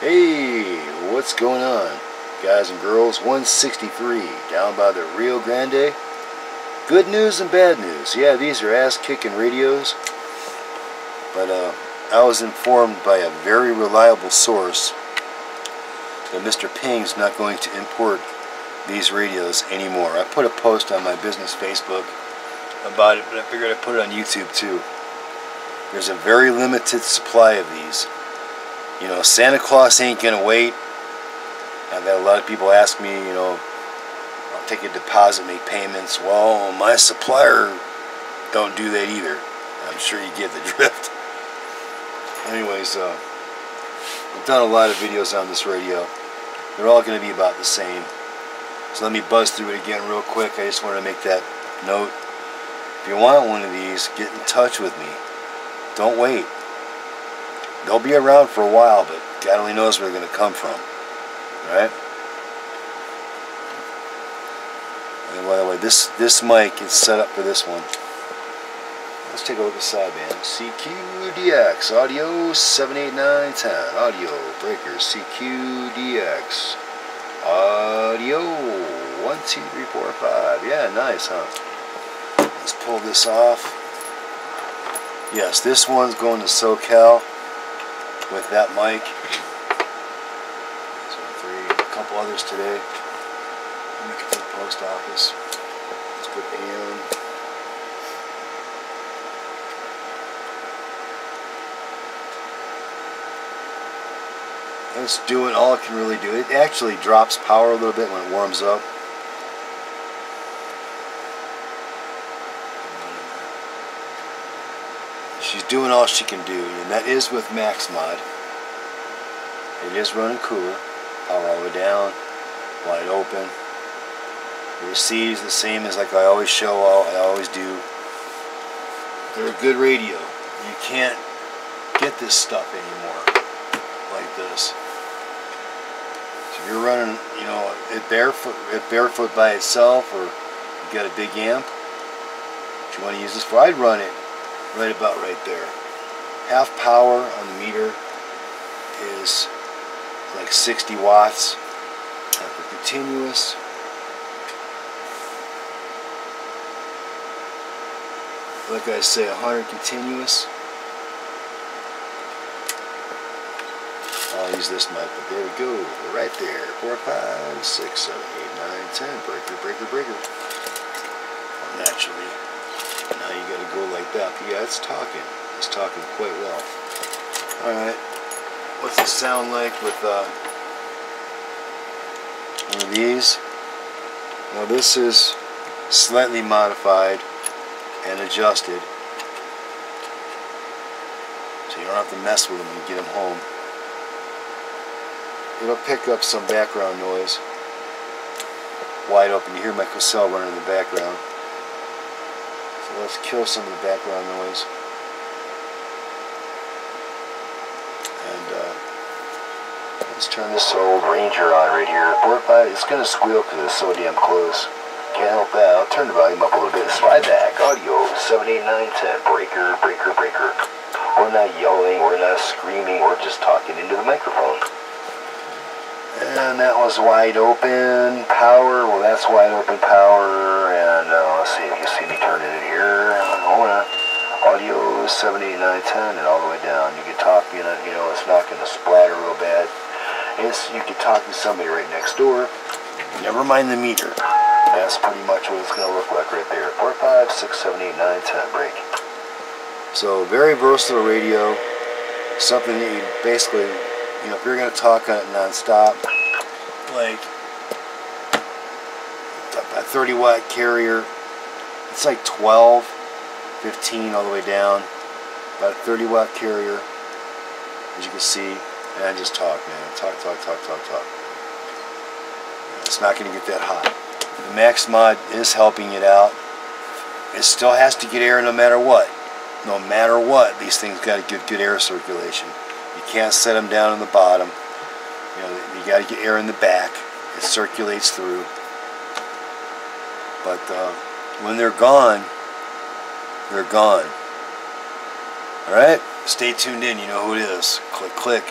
Hey, what's going on? Guys and girls, 163 down by the Rio Grande. Good news and bad news. Yeah, these are ass-kicking radios. But uh, I was informed by a very reliable source that Mr. Ping's not going to import these radios anymore. I put a post on my business Facebook about it, but I figured I'd put it on YouTube too. There's a very limited supply of these. You know, Santa Claus ain't gonna wait. I've had a lot of people ask me, you know, I'll take a deposit, make payments. Well, my supplier don't do that either. I'm sure you get the drift. Anyways, uh, I've done a lot of videos on this radio. They're all going to be about the same. So let me buzz through it again real quick. I just wanted to make that note. If you want one of these, get in touch with me. Don't wait. They'll be around for a while, but God only knows where they're going to come from. Alright? And by the way, this, this mic is set up for this one. Let's take a look at sideband. CQDX, audio 78910. Audio breaker, CQDX. Audio 1, 2, 3, 4, 5. Yeah, nice, huh? Let's pull this off. Yes, this one's going to SoCal with that mic. So three, a couple others today. I'm going to the post office. Let's put AM. It's doing all it can really do. It actually drops power a little bit when it warms up. She's doing all she can do, and that is with Max Mod. It is running cooler, power all the way down, wide open. The receives the same as like I always show, all I always do. They're a good radio. You can't get this stuff anymore like this. So if you're running, you know, it barefoot, it barefoot by itself, or you got a big amp, if you want to use this for, I'd run it right about right there. Half power on the meter is like 60 watts. And for continuous, like I say, 100 continuous. I'll use this mic, but there we go. We're right there. 4, 5, 6, 7, 8, 9, 10. Breaker, breaker, breaker. Naturally, you gotta go like that. But yeah, it's talking. It's talking quite well. Alright. What's it sound like with uh, one of these? Now this is slightly modified and adjusted. So you don't have to mess with them when you get them home. It'll pick up some background noise. Wide open. You hear my Cosell running in the background. So let's kill some of the background noise. And uh, let's turn this old Ranger on right here. Five. It's gonna squeal because it's so damn close. Can't help that. I'll turn the volume up a little bit. Slide back. Audio 78910. Breaker, breaker, breaker. We're not yelling. We're not screaming. We're just talking into the microphone. And that was wide open power. Well, that's wide open power. And uh, let's see if you see me turning it in here. Hold on. Audio 78910 and all the way down. You can talk, you know, you know it's not going to splatter real bad. It's, you can talk to somebody right next door. Never mind the meter. That's pretty much what it's going to look like right there. 4, 5, 6, 7, 8, 9, 10 break. So very versatile radio. Something that you basically, you know, if you're going to talk on it non-stop, like a 30 watt carrier, it's like 12, 15 all the way down. About a 30 watt carrier, as you can see. And I just talk, man. Talk, talk, talk, talk, talk. It's not going to get that hot. The Max Mod is helping it out. It still has to get air no matter what. No matter what, these things got to get good air circulation. You can't set them down in the bottom. You know, you got to get air in the back. It circulates through. But uh, when they're gone, they're gone. All right, stay tuned in. You know who it is. Click, click.